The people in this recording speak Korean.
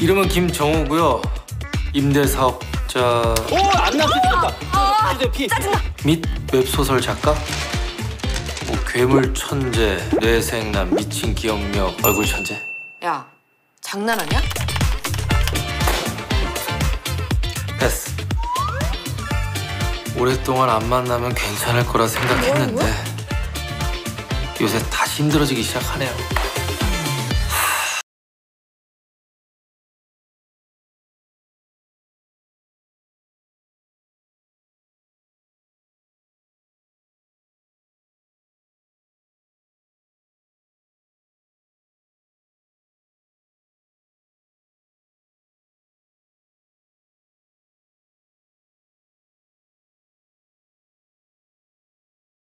이름은 김정우고요. 임대 사업자 오, 안나피다 아, 아, 피및 웹소설 작가. 뭐 괴물 천재, 뇌생남, 미친 기억력, 얼굴 천재. 야, 장난하냐? 패스. 오랫동안 안 만나면 괜찮을 거라 생각했는데 요새 다시 힘들어지기 시작하네요.